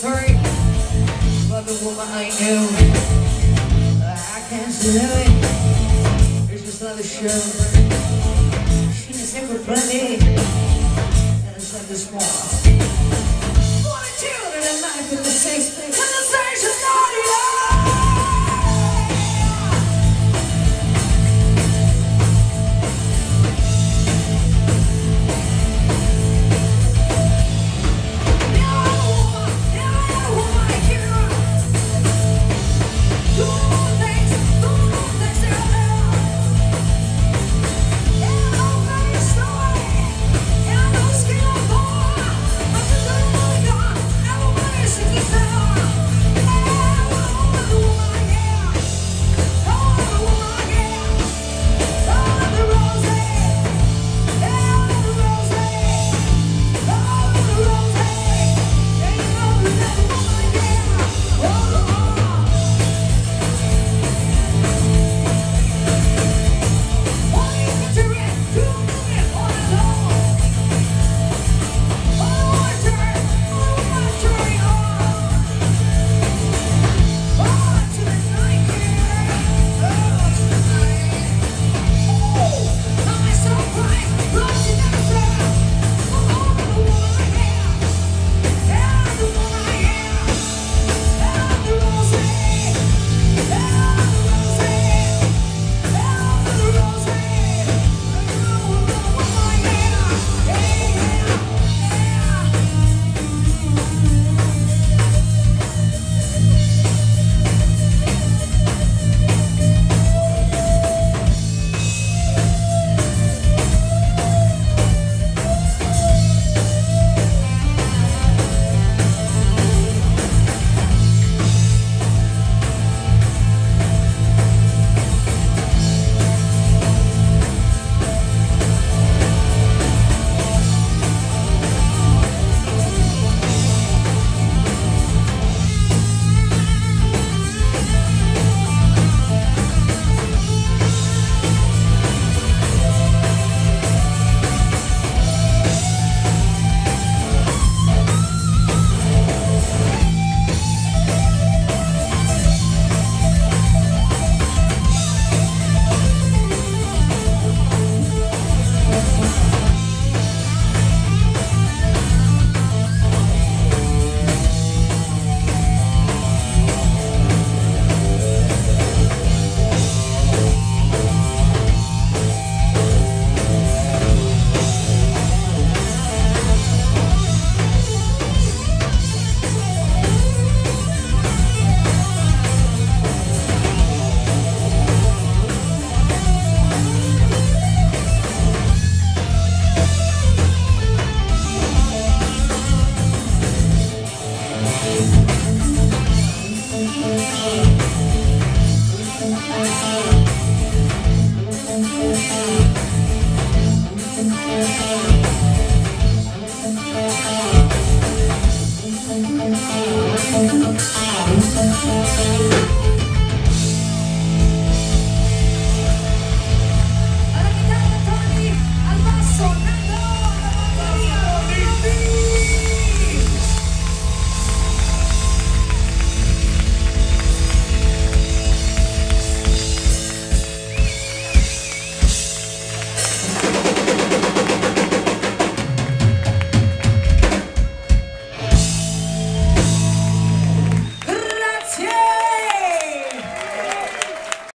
tell about the woman I knew. I can't do it. It's just another show. She She's never plenty. And it's like this one. Forty children and life in the same place.